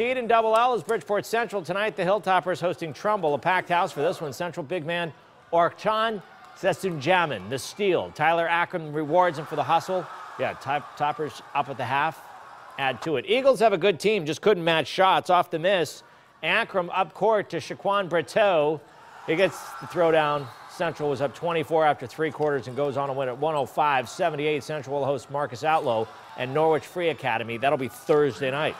In double L is Bridgeport Central tonight. The Hilltoppers hosting Trumbull. A packed house for this one. Central big man Orkchan Sesunjamin, the steal. Tyler Akram rewards him for the hustle. Yeah, top, toppers up at the half. Add to it. Eagles have a good team, just couldn't match shots off the miss. Akram up court to Shaquan Breteau. He gets the throwdown. Central was up 24 after three quarters and goes on to win at 105 78. Central will host Marcus Outlow and Norwich Free Academy. That'll be Thursday night.